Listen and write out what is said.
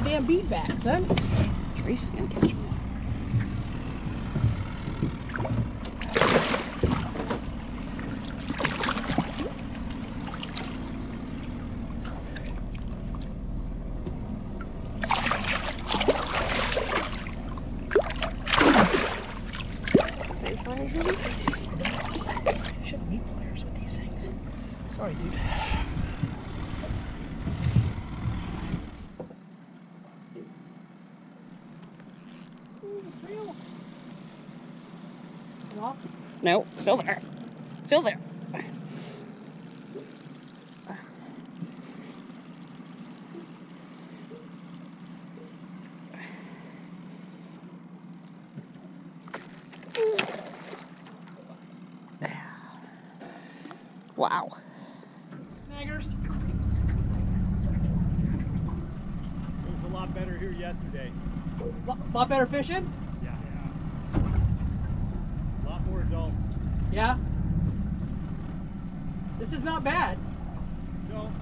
damn bead back, son. Tracy's gonna catch more. There's one. Shouldn't need pliers with these things. Sorry, dude. No, still there. Still there. Wow. Snaggers. It was a lot better here yesterday. Lot, lot better fishing? Yeah. A lot more adult. Yeah. This is not bad. No,